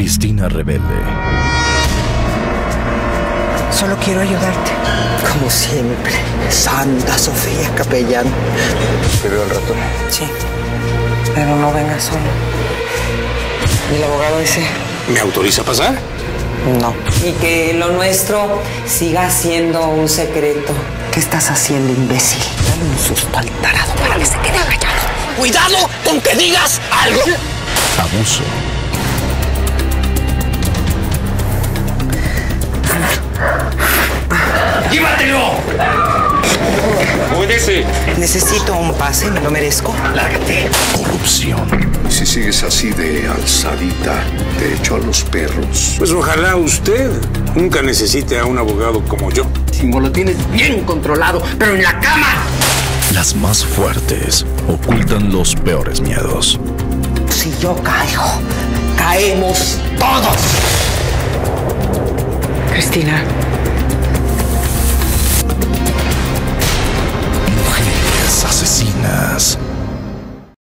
Cristina Rebelde. Solo quiero ayudarte. Como siempre, Santa Sofía Capellán. ¿Te veo al rato? Sí. Pero no venga solo. ¿Y el abogado ese? ¿Me autoriza a pasar? No. Y que lo nuestro siga siendo un secreto. ¿Qué estás haciendo, imbécil? Dale un susto al tarado para que se quede callado. ¡Cuidado con que digas algo! Abuso. ¡Llévatelo! ¡Obedece! Necesito un pase, me lo merezco. ¡Lárgate! Corrupción. Si sigues así de alzadita, te echo a los perros. Pues ojalá usted nunca necesite a un abogado como yo. Simbo lo tienes bien controlado, pero en la cama. Las más fuertes ocultan los peores miedos. Si yo caigo, caemos todos. Cristina, us.